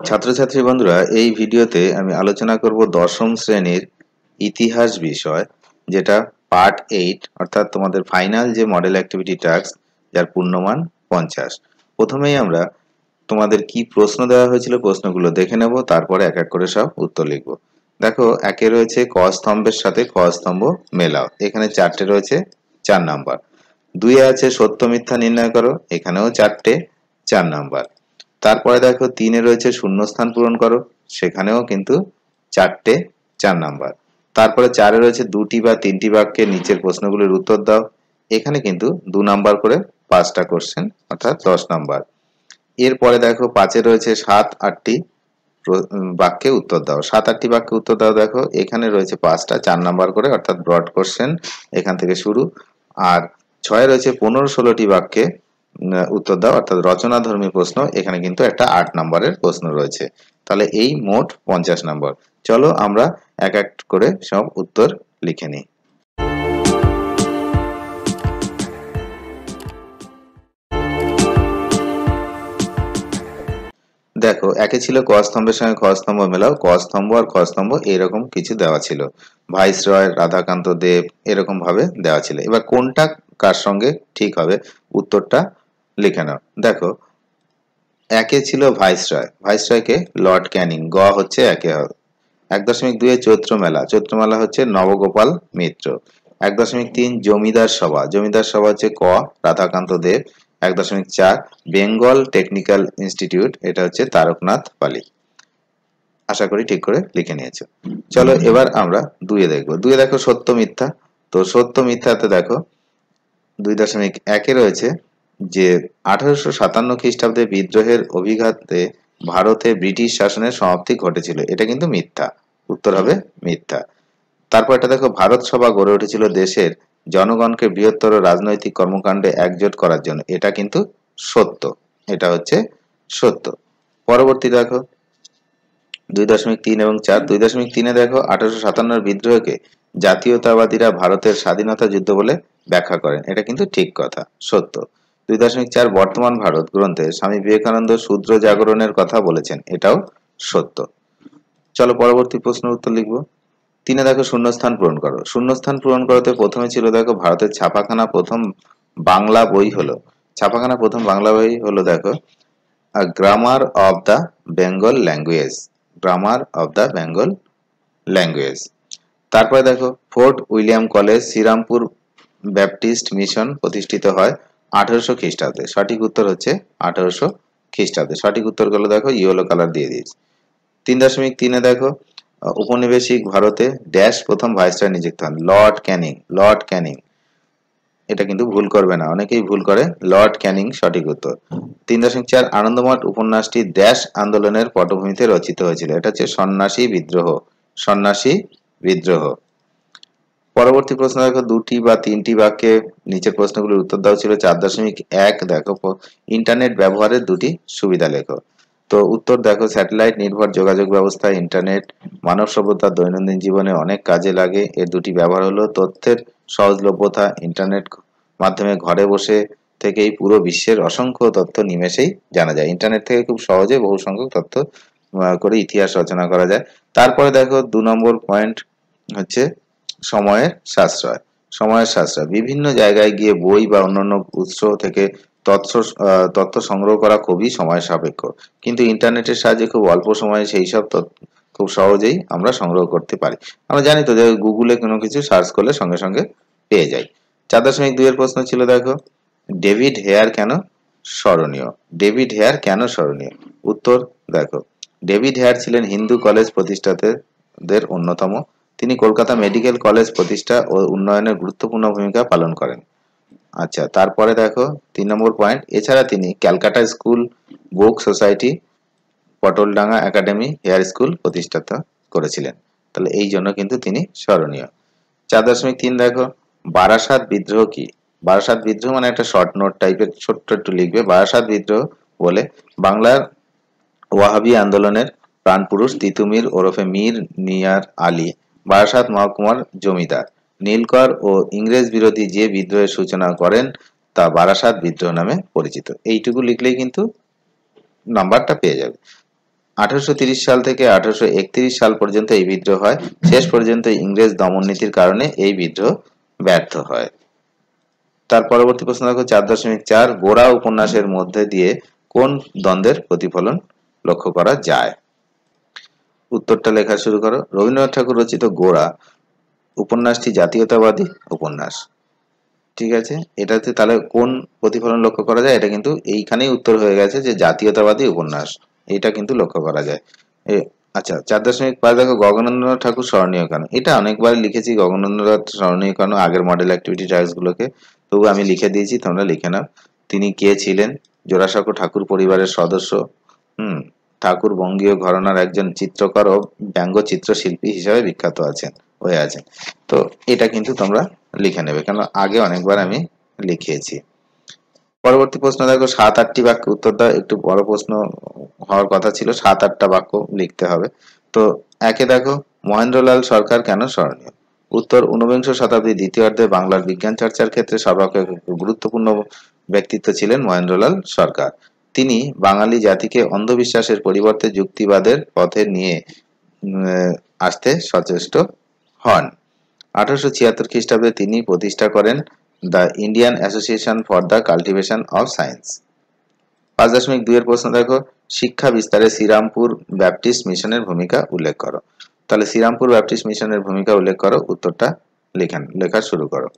ছাত্রছাত্রী বন্ধুরা, এই ভিডিওতে আমি আলোচনা করব দশম শ্রেণির ইতিহাস বিষয়, যেটা পার্ট এইট, অর্থাৎ তোমাদের ফাইনাল যে মডেল অ্যাক্টিভিটি টাস্ক, যার পূর্ণমান পঞ্চাশ। প্রথমেই আমরা তোমাদের কি প্রশ্ন দেওয়া হয়েছিল প্রশ্নগুলো দেখে নেব, তারপরে এক এক করে সব উত্তর লিখব। দেখো, একে রয়েছে ক স্তম্ভের সাথে খ স্তম্ভ মেলাও। এখানে চারটে রয়েছে, চার নাম্বার। দুই আছে সত্য মিথ্যা নির্ণয় করো, এখানেও চারটে, চার নাম্বার। তারপরে দেখো তিনে রয়েছে শূন্যস্থান পূরণ করো। সেখানেও কিন্তু চারটে চার নাম্বার। তারপরে চারে রয়েছে দুটি বা তিনটি বাক্যে নিচের প্রশ্নগুলির উত্তর দাও। এখানে কিন্তু দু নাম্বার করে পাঁচটা কোশ্চেন অর্থাৎ দশ নাম্বার। এরপরে দেখো পাঁচে রয়েছে সাত, আটটি বাক্যে উত্তর দাও। সাত, আটটি বাক্যে উত্তর দাও দেখো। এখানে রয়েছে পাঁচটা চার নাম্বার করে, অর্থাৎ ব্রড কোশ্চেন এখান থেকে শুরু। আর ছয় রয়েছে পনেরো, ষোলোটি বাক্যে উত্তর দাও, অর্থাৎ রচনা ধর্মী প্রশ্ন, এখানে কিন্তু একটা আট নম্বরের প্রশ্ন রয়েছে। তাহলে এই মোট পঞ্চাশ নম্বর। চলো আমরা এক এক করে সব উত্তর লিখে নিই। দেখো, একে ছিল ক স্তম্ভের সঙ্গে খ স্তম্ভ মেলাও ক স্তম্ভ আর খ স্তম্ভ এরকম কিছু দেওয়া ছিল। ভাইস রয় রাধাকান্ত দেব এরকম ভাবে দেওয়া ছিল। এবার কোনটা কার সঙ্গে ঠিক হবে? উত্তরটা লিখে নাও। দেখো, একে ছিল ভাইসরয়। ভাইসরয়কে লর্ড ক্যানিং, গ হচ্ছে একে এক দশমিক দুয়ে চৈত্র মেলা চৈত্র মেলা হচ্ছে নবগোপাল মিত্র। এক দশমিক তিন জমিদার সভা। জমিদার সভা হচ্ছে ক, রাধাকান্ত দেব। এক দশমিক চার, বেঙ্গল টেকনিক্যাল ইনস্টিটিউট, এটা হচ্ছে তারকনাথ পালি আশা করি ঠিক করে লিখে নিয়েছো। চলো এবার আমরা দুয়ে দেখব। দুয়ে দেখো সত্য মিথ্যা। তো সত্য মিথ্যাতে দেখো, দুই দশমিক একে রয়েছে যে আঠারোশো সাতান্ন খ্রিস্টাব্দে বিদ্রোহের অভিঘাতে ভারতে ব্রিটিশ শাসনের সমাপ্তি ঘটেছিল। এটা কিন্তু মিথ্যা। উত্তর হবে মিথ্যা। তারপর এটা দেখো, ভারত সভা গড়ে উঠেছিল দেশের জনগণকে বৃহত্তর রাজনৈতিক কর্মকাণ্ডে একজোট করার জন্য। এটা কিন্তু সত্য। এটা হচ্ছে সত্য। পরবর্তী দেখো, দুই দশমিক তিন এবং চার। দুই দশমিক তিনে দেখো, আঠারোশো সাতান্নর বিদ্রোহকে জাতীয়তাবাদীরা ভারতের স্বাধীনতা যুদ্ধ বলে ব্যাখ্যা করেন। এটা কিন্তু ঠিক কথা, সত্য। দুই দশমিক চার বর্তমান ভারত গ্রন্থে স্বামী বিবেকানন্দ শূদ্র জাগরণের কথা বলেছেন। এটাও সত্য। চলো পরবর্তী প্রশ্নের উত্তর লিখব। তিনে দেখো শূন্যস্থান পূরণ করো। শূন্যস্থান পূরণ করতে প্রথমে ছিল দেখো ভারতের ছাপাখানা প্রথম বাংলা বই হলো। ছাপাখানা প্রথম বাংলা বই হলো দেখো grammar of the Bengal language grammar of the Bengal language তারপরে দেখো Fort William College Serampore Baptist Mission প্রতিষ্ঠিত হয়। আঠারোশো খ্রিস্টাব্দে। সঠিক উত্তর হচ্ছে আঠারোশো খ্রিস্টাব্দে। সঠিক উত্তরগুলো দেখো ইয়েলো কালার দিয়ে দিয়েছি। তিন দশমিক তিনে দেখো উপনিবেশিক ভারতে ড্যাশ প্রথম ভাইসরয় নিযুক্ত হন লর্ড ক্যানিং লর্ড ক্যানিং এটা কিন্তু ভুল করবে না, অনেকেই ভুল করে লর্ড ক্যানিং সঠিক উত্তর। তিন দশমিক চার, আনন্দমঠ উপন্যাসটি ড্যাশ আন্দোলনের পটভূমিতে রচিত হয়েছিল। এটা হচ্ছে সন্ন্যাসী বিদ্রোহ সন্ন্যাসী বিদ্রোহ। পরবর্তী প্রশ্ন, দেখো দুটি বা তিনটি বাক্যে নিচের প্রশ্নগুলির উত্তর দেওয়া ছিল চার দশমিক এক, দেখো ইন্টারনেট ব্যবহারের দুটি সুবিধা লেখো। তো উত্তর দেখো স্যাটেলাইট নির্ভর যোগাযোগ ব্যবস্থা ইন্টারনেট মানব সভ্যতার দৈনন্দিন জীবনে অনেক কাজে লাগে। এর দুটি ব্যবহার হলো তথ্যের সহজলভ্যতা ইন্টারনেট মাধ্যমে ঘরে বসে থেকেই পুরো বিশ্বের অসংখ্য তথ্য নিমেষেই জানা যায়। ইন্টারনেট থেকে খুব সহজে বহু সংখ্যক তথ্য করে ইতিহাস রচনা করা যায়। তারপরে দেখো দু নম্বর পয়েন্ট হচ্ছে সময়ের সাশ্রয় সময়ের সাশ্রয়। বিভিন্ন জায়গায় গিয়ে বই বা অন্যান্য উৎস থেকে তথ্য তথ্য সংগ্রহ করা খুবই সময় সাপেক্ষ। কিন্তু ইন্টারনেটের সাহায্যে খুব অল্প সময়ে সেই সব খুব সহজেই আমরা সংগ্রহ করতে পারি। আমরা জানি তো যে গুগলে কোনো কিছু সার্চ করলে সঙ্গে সঙ্গে পেয়ে যাই। চার দশমিক দুইয়ের প্রশ্ন ছিল, দেখো। ডেভিড হেয়ার কেন স্মরণীয়? ডেভিড হেয়ার কেন স্মরণীয়? উত্তর, দেখো। ডেভিড হেয়ার ছিলেন হিন্দু কলেজ প্রতিষ্ঠাতাদের অন্যতম তিনি কলকাতা মেডিকেল কলেজ প্রতিষ্ঠা ও উন্নয়নের গুরুত্বপূর্ণ ভূমিকা পালন করেন। আচ্ছা তারপরে দেখো, তিন নম্বর পয়েন্ট এছাড়া তিনি Calcutta School Book Society, Pataldanga academy Hare School প্রতিষ্ঠাতা করেছিলেন। তাহলে এই জন্য কিন্তু তিনি স্মরণীয়। চার দশমিক তিন দেখো, বারাসাত বিদ্রোহ কি? বারাসাত বিদ্রোহ মানে একটা শর্ট নোট টাইপের ছোট্ট একটু লিখবে। বারাসাত বিদ্রোহ বলে, বাংলার ওয়াহাবি আন্দোলনের প্রাণপুরুষ তিতুমির ওরফে মীর নিয়ার আলী। বারাসাত মহকুমার জমিদার। নীলকর ও ইংরেজ বিরোধী যে বিদ্রোহের সূচনা করেন, তা বারাসাত বিদ্রোহ নামে পরিচিত। এইটুকু লিখলেই কিন্তু নাম্বারটা পেয়ে যাবে। আঠারোশো সাল থেকে আঠারোশো একত্রিশ সাল পর্যন্ত এই বিদ্রোহ হয়। শেষ পর্যন্ত ইংরেজ দমননীতির কারণে এই বিদ্রোহ ব্যর্থ হয়। তার পরবর্তী প্রশ্ন দেখো, চার দশমিক চার গোড়া উপন্যাসের মধ্যে দিয়ে কোন দ্বন্দ্বের প্রতিফলন লক্ষ্য করা যায়? উত্তরটা লেখা শুরু করো। রবীন্দ্রনাথ ঠাকুর রচিত গোড়া, উপন্যাসটি জাতীয়তাবাদী উপন্যাস। ঠিক আছে? এটাতে তাহলে কোন প্রতিফলন লক্ষ্য করা যায়? এটা কিন্তু এইখানেই উত্তর হয়ে গেছে যে জাতীয়তাবাদী উপন্যাস। এটা কিন্তু লক্ষ্য করা যায়। আচ্ছা চার দশমিক পাঁচ দেখো, গগনেন্দ্রনাথ ঠাকুর স্মরণীয় কেন? এটা অনেকবার লিখেছি, গগনেন্দ্রনাথ স্মরণীয় কেন? আগের মডেল অ্যাক্টিভিটি গুলোকে। তবু আমি লিখে দিয়েছি, তোমরা লিখে নাও। তিনি কে ছিলেন? জোড়াসাঁকো ঠাকুর পরিবারের সদস্য। হুম ঠাকুর বঙ্গীয় ঘরানার একজন চিত্রকর ও ব্যঙ্গচিত্র শিল্পী হিসাবে বিখ্যাত আছেন, হয়ে আছেন। তো এটা কিন্তু তোমরা লিখে নেবে, কেন আগে অনেকবার আমি লিখিয়েছি। পরবর্তী প্রশ্ন, দেখো সাত আটটি বাক্য উত্তর দাও, একটু বড় প্রশ্ন হওয়ার কথা ছিল সাত আটটা বাক্য লিখতে হবে। তো একে দেখো, মহেন্দ্রলাল সরকার কেন স্মরণীয়? উত্তর, ঊনবিংশ শতাব্দীর দ্বিতীয়ার্ধে বাংলার বিজ্ঞান চর্চার ক্ষেত্রে সর্বাপেক্ষা গুরুত্বপূর্ণ ব্যক্তিত্ব ছিলেন মহেন্দ্রলাল সরকার। তিনি বাঙালি জাতিকে অন্ধবিশ্বাসের পরিবর্তে যুক্তিবাদের পথে নিয়ে আসতে সচেষ্ট হন। আঠারোশো ছিয়াত্তর খ্রিস্টাব্দে তিনি প্রতিষ্ঠা করেন the Indian Association for the Cultivation of Science. পাঁচ দশমিক দুইয়ের প্রশ্ন, দেখো, শিক্ষা বিস্তারে শ্রীরামপুর ব্যাপটিস্ট মিশনের ভূমিকা উল্লেখ করো। তাহলে শ্রীরামপুর ব্যাপটিস্ট মিশনের ভূমিকা উল্লেখ করো, উত্তরটা লেখেন, লেখা শুরু করো।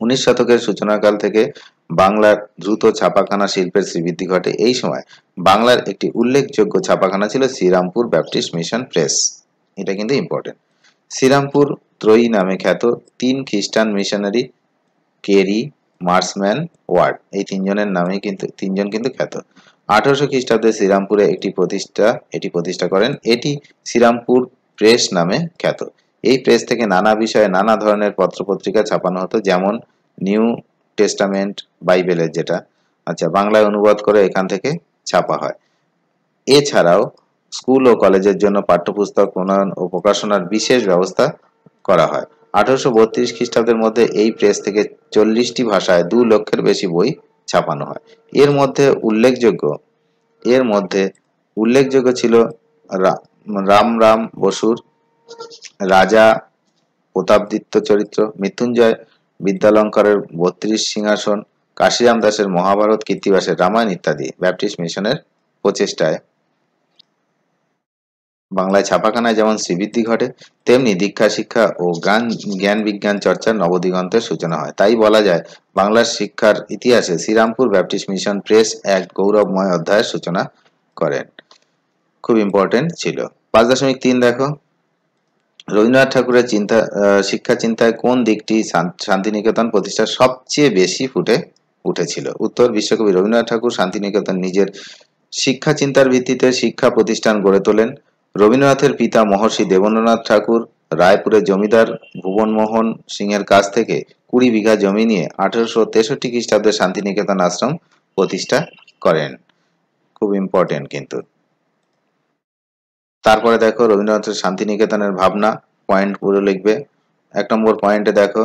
উনিশ শতকের সূচনাকাল থেকে বাংলার দ্রুত ছাপাখানা শিল্পের শ্রীবৃদ্ধি ঘটে এই সময়। বাংলার একটি উল্লেখযোগ্য ছাপাখানা ছিল শ্রীরামপুর ব্যাপটিস্ট মিশন প্রেস এটা কিন্তু ইম্পর্টেন্ট শ্রীরামপুর ত্রয়ী নামে খ্যাত তিন খ্রিস্টান মিশনারি কেরি মার্সম্যান ওয়ার্ড। এই তিনজনের নামে কিন্তু, তিনজন কিন্তু খ্যাত। আঠারোশো খ্রিস্টাব্দে শ্রীরামপুরে একটি প্রতিষ্ঠা, এটি প্রতিষ্ঠা করেন, এটি শ্রীরামপুর প্রেস নামে খ্যাত। এই প্রেস থেকে নানা বিষয়ে নানা ধরনের পত্রপত্রিকা ছাপানো হতো, যেমন নিউ টেস্টামেন্ট বাইবেলের যেটা আচ্ছা বাংলায় অনুবাদ করে এখান থেকে ছাপা হয়। এছাড়াও স্কুল ও কলেজের জন্য পাঠ্যপুস্তক প্রণয়ন ও প্রকাশনার বিশেষ ব্যবস্থা করা হয়। আঠারোশো বত্রিশ খ্রিস্টাব্দের মধ্যে এই প্রেস থেকে চল্লিশটি ভাষায় দু লক্ষের বেশি বই ছাপানো হয়। এর মধ্যে উল্লেখযোগ্য, এর মধ্যে উল্লেখযোগ্য ছিল রাম রাম বসুর, রাজা প্রতাপদিত্য চরিত্র, মৃত্যুঞ্জয় বিদ্যালঙ্করের বত্রিশ সিংহাসন, কাশিরাম দাসের মহাভারত, কীর্তিবাসের রামায়ণ ইত্যাদি ব্যাপটিস্ট মিশনের প্রচেষ্টায়। বাংলায় ছাপাখানায় যেমন শ্রীবৃদ্ধি ঘটে, তেমনি দীক্ষা, শিক্ষা ও জ্ঞান জ্ঞান বিজ্ঞান চর্চার নবদিগন্তের সূচনা হয়। তাই বলা যায়, বাংলার শিক্ষার ইতিহাসে শ্রীরামপুর ব্যাপটিস্ট মিশন প্রেস এক গৌরবময় অধ্যায়ের সূচনা করেন। খুব ইম্পর্টেন্ট ছিল। পাঁচ দশমিক তিন দেখো। রবীন্দ্রনাথ ঠাকুরের চিন্তা শিক্ষা চিন্তায় কোন দিকটি শান্তিনিকেতন প্রতিষ্ঠা সবচেয়ে বেশি ফুটে উঠেছিল? উত্তর বিশ্বকবি রবীন্দ্রনাথ ঠাকুর শান্তিনিকেতন নিজের শিক্ষা চিন্তার ভিত্তিতে শিক্ষা প্রতিষ্ঠান গড়ে তোলেন। রবীন্দ্রনাথের পিতা মহর্ষি দেবেন্দ্রনাথ ঠাকুর রায়পুরের জমিদার ভুবনমোহন সিংহের কাছ থেকে কুড়ি বিঘা জমি নিয়ে আঠারোশো তেষট্টি খ্রিস্টাব্দে শান্তিনিকেতন আশ্রম প্রতিষ্ঠা করেন। খুব ইম্পর্টেন্ট কিন্তু। তারপরে দেখো রবীন্দ্রনাথের শান্তিনিকেতনের ভাবনা পয়েন্ট পুরো লিখবে। এক নম্বর পয়েন্টে দেখো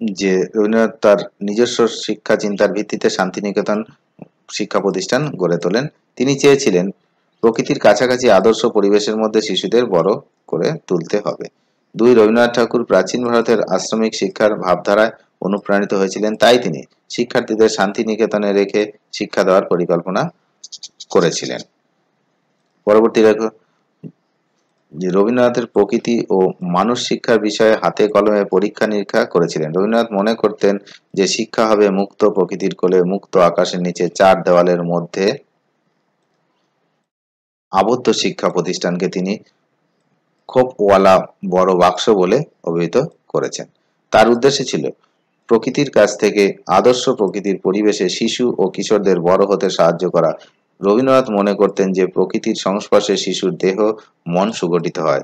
যে রবীন্দ্রনাথ তার নিজস্ব শিক্ষা চিন্তার ভিত্তিতে শান্তিনিকেতন শিক্ষা প্রতিষ্ঠান গড়ে তোলেন। তিনি চেয়েছিলেন প্রকৃতির কাছাকাছি আদর্শ পরিবেশের মধ্যে শিশুদের বড় করে তুলতে হবে। দুই, রবীন্দ্রনাথ ঠাকুর প্রাচীন ভারতের আশ্রমিক শিক্ষার ভাবধারায় অনুপ্রাণিত হয়েছিলেন। তাই তিনি শিক্ষার্থীদের শান্তিনিকেতনে রেখে শিক্ষা দেওয়ার পরিকল্পনা করেছিলেন। পরবর্তী দেখো যে রবীন্দ্রনাথের প্রকৃতি ও মানুষ শিক্ষার বিষয়ে হাতে কলমে পরীক্ষা নিরীক্ষা করেছিলেন। রবীন্দ্রনাথ মনে করতেন যে শিক্ষা হবে মুক্ত প্রকৃতির কোলে, মুক্ত আকাশের নিচে চার দেওয়ালের মধ্যে আবদ্ধ শিক্ষা প্রতিষ্ঠানকে তিনি খোপওয়ালা বড় বাক্স বলে অভিহিত করেছেন। তার উদ্দেশ্য ছিল প্রকৃতির কাছ থেকে আদর্শ প্রকৃতির পরিবেশে শিশু ও কিশোরদের বড় হতে সাহায্য করা। রবীন্দ্রনাথ মনে করতেন যে প্রকৃতির সংস্পর্শে শিশুর দেহ, মন সুগঠিত হয়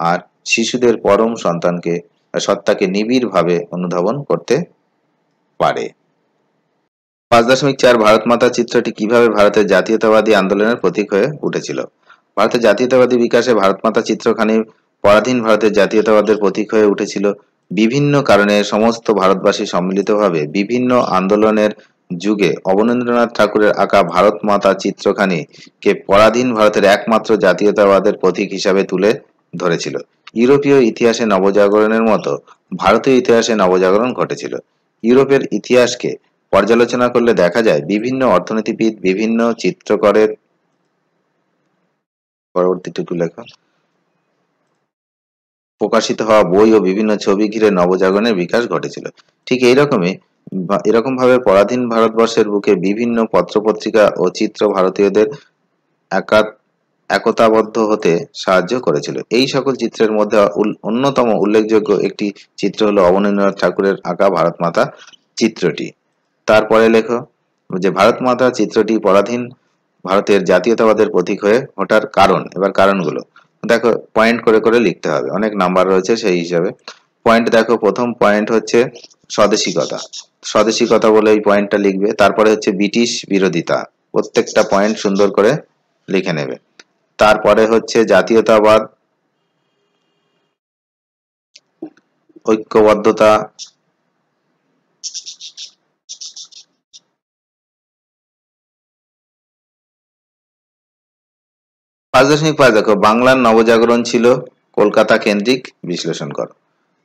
আর শিশুদের পরম সন্তানকে, সত্তাকে নিবিড়ভাবে অনুধাবন করতে পারে। পাঁচ দশমিক চার ভারত মাতা চিত্রটি কীভাবে ভারতের জাতীয়তাবাদী আন্দোলনের প্রতীক হয়ে উঠেছিল? ভারতের জাতীয়তাবাদী বিকাশে ভারত মাতা চিত্রখানি পরাধীন ভারতের জাতীয়তাবাদের প্রতীক হয়ে উঠেছিল। বিভিন্ন কারণে সমস্ত ভারতবাসী সম্মিলিতভাবে বিভিন্ন আন্দোলনের যুগে অবনীন্দ্রনাথ ঠাকুরের আঁকা ভারত মাতা চিত্রখানি কে পরাধীন ভারতের একমাত্র জাতীয়তাবাদের প্রতীক হিসাবে তুলে ধরেছিল। ইউরোপীয় ইতিহাসে নবজাগরণের মতো ভারতীয় ইতিহাসে নবজাগরণ ঘটেছিল। ইউরোপের ইতিহাসকে পর্যালোচনা করলে দেখা যায় বিভিন্ন অর্থনীতিবিদ বিভিন্ন চিত্রকরের পরবর্তীটুকু লেখা প্রকাশিত হওয়া বই ও বিভিন্ন ছবি ঘিরে নবজাগরণের বিকাশ ঘটেছিল। ঠিক এইরকমই এরকম ভাবে পরাধীন ভারতবর্ষের বুকে বিভিন্ন পত্রপত্রিকা ও চিত্র ভারতীয়দের একাত একতাবদ্ধ হতে সাহায্য করেছিল। এই সকল চিত্রের মধ্যে অন্যতম উল্লেখযোগ্য একটি চিত্র হলো অবনীন্দ্রনাথ ঠাকুরের আঁকা ভারত মাতা চিত্রটি। তারপরে লেখো যে ভারত মাতা চিত্রটি পরাধীন ভারতের জাতীয়তাবাদের প্রতীক হয়ে ওঠার কারণ। এবার কারণগুলো। দেখো পয়েন্ট করে করে লিখতে হবে। অনেক নাম্বার রয়েছে সেই হিসাবে। পয়েন্ট দেখো, প্রথম পয়েন্ট হচ্ছে স্বদেশিকতা। স্বদেশিকতা বলে এই পয়েন্টটা লিখবে। তারপরে হচ্ছে ব্রিটিশ বিরোধিতা। প্রত্যেকটা পয়েন্ট সুন্দর করে লিখে নেবে। তারপরে হচ্ছে জাতীয়তাবাদ, ঐক্যবদ্ধতা পাঁচ দশমিক পাঁচ দেখো, বাংলার নবজাগরণ ছিল কলকাতা কেন্দ্রিক বিশ্লেষণ করো।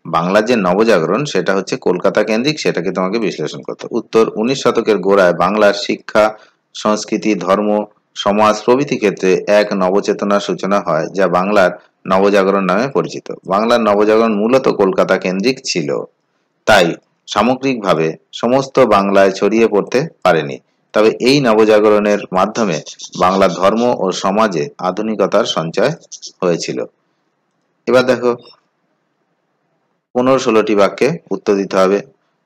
বাংলার যে নবজাগরণ, সেটা হচ্ছে কলকাতা কেন্দ্রিক, সেটাকে তোমাকে বিশ্লেষণ করতে উত্তর উনিশ শতকের গোড়ায় বাংলার শিক্ষা, সংস্কৃতি, ধর্ম, সমাজ প্রভৃতি ক্ষেত্রে এক নবচেতনার সূচনা হয়, যা বাংলার নবজাগরণ নামে পরিচিত। বাংলার নবজাগরণ মূলত কলকাতা কেন্দ্রিক ছিল। তাই সামগ্রিকভাবে সমস্ত বাংলায় ছড়িয়ে পড়তে পারেনি। তবে এই নবজাগরণের মাধ্যমে বাংলার ধর্ম ও সমাজে আধুনিকতার সঞ্চয় হয়েছিল। এবার দেখো পনেরো ষোলোটি বাক্যে উত্তর দিতে হবে।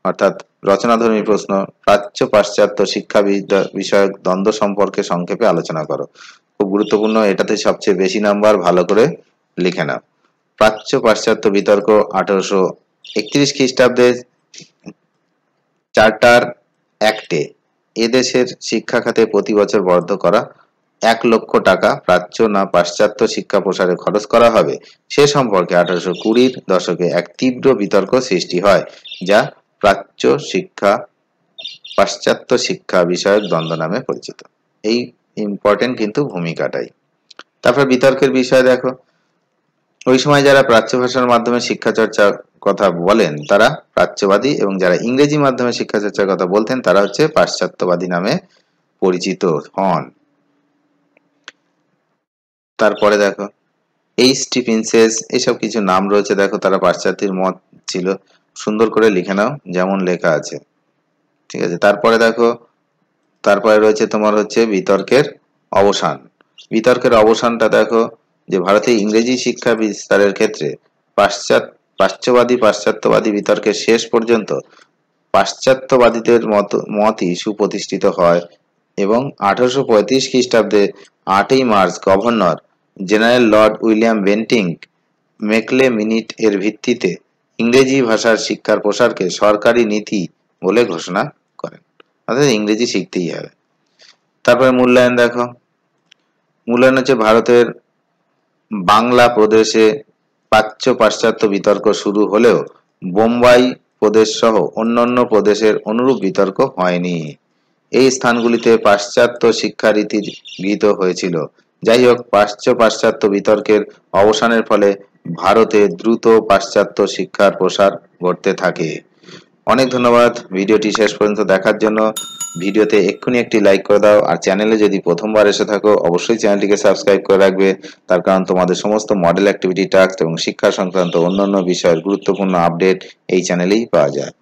অর্থাৎ রচনাধর্মী প্রশ্ন প্রাচ্য পাশ্চাত্য শিক্ষা বিষয়ক দ্বন্দ্ব সম্পর্কে সংক্ষেপে আলোচনা করো। খুব গুরুত্বপূর্ণ, এটাতে সবচেয়ে বেশি নাম্বার ভালো করে লিখে নাও। প্রাচ্য পাশ্চাত্য বিতর্ক আঠারোশো একত্রিশ খ্রিস্টাব্দে চার্টার অ্যাক্টে এদেশের শিক্ষা খাতে প্রতি বছর বরাদ্দ করা এক লক্ষ টাকা প্রাচ্য না পাশ্চাত্য শিক্ষা প্রসারে খরচ করা হবে। সে সম্পর্কে আঠারোশো কুড়ির দশকে এক তীব্র বিতর্ক সৃষ্টি হয়, যা প্রাচ্য শিক্ষা, পাশ্চাত্য শিক্ষা বিষয়ক দ্বন্দ্ব নামে পরিচিত। এই ইম্পর্টেন্ট কিন্তু ভূমিকাটাই। তারপর বিতর্কের বিষয় দেখো। ওই সময় যারা প্রাচ্য ভাষার মাধ্যমে শিক্ষা চর্চার কথা বলেন, তারা প্রাচ্যবাদী এবং যারা ইংরেজি মাধ্যমে শিক্ষা চর্চার কথা বলতেন, তারা হচ্ছে পাশ্চাত্যবাদী নামে পরিচিত হন। তারপরে দেখো এইচ টি প্রিন্সেস এসব কিছু নাম রয়েছে, দেখো তারা পাশ্চাত্যের মত ছিল। সুন্দর করে লিখে নাও, যেমন লেখা আছে। ঠিক আছে, তারপরে দেখো, তারপরে রয়েছে তোমার হচ্ছে বিতর্কের অবসান। বিতর্কের অবসানটা দেখো, যে ভারতে ইংরেজি শিক্ষা বিস্তারের ক্ষেত্রে পাশ্চাত্য পাশ্চাত্যবাদী পাশ্চাত্যবাদী বিতর্কের শেষ পর্যন্ত পাশ্চাত্যবাদীদের মত, মতই সুপ্রতিষ্ঠিত হয় এবং আঠারোশো পঁয়ত্রিশ খ্রিস্টাব্দে আটই March governor general Lord William Bentinck Macaulay minute এর ভিত্তিতে ইংরেজি ভাষার শিক্ষার প্রসারকে সরকারি নীতি বলে ঘোষণা করেন। অর্থাৎ ইংরেজি শিখতেই হবে। তারপরে মূল্যায়ন দেখো। মূল্যায়ন হচ্ছে ভারতের বাংলা প্রদেশে প্রাচ্য পাশ্চাত্য বিতর্ক শুরু হলেও বোম্বাই প্রদেশ সহ অন্যান্য প্রদেশের অনুরূপ বিতর্ক হয়নি। এই স্থানগুলিতে পাশ্চাত্য শিক্ষারীতি গৃহীত হয়েছিল। যাই হোক পাশ্চাত্য পাশ্চাত্য বিতর্কের অবসানের ফলে ভারতে দ্রুত পাশ্চাত্য শিক্ষার প্রসার ঘটতে থাকে। অনেক ধন্যবাদ ভিডিওটি শেষ পর্যন্ত দেখার জন্য। ভিডিওতে এক্ষুনি একটি লাইক করে দাও, আর চ্যানেলে যদি প্রথমবার এসে থাকো, অবশ্যই চ্যানেলটিকে সাবস্ক্রাইব করে রাখবে। তার কারণ তোমাদের সমস্ত মডেল, অ্যাক্টিভিটি, টাস্ক এবং শিক্ষা সংক্রান্ত অন্যান্য বিষয়ের গুরুত্বপূর্ণ আপডেট এই চ্যানেলেই পাওয়া যায়।